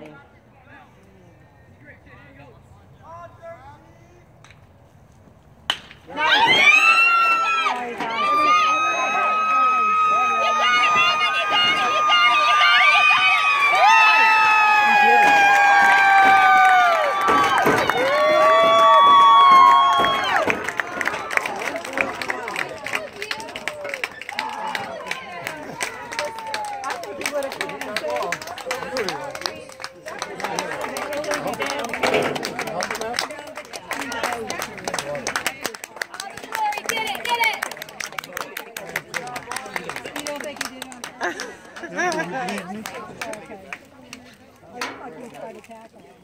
Saturday. political I look like he's trying to tackle him.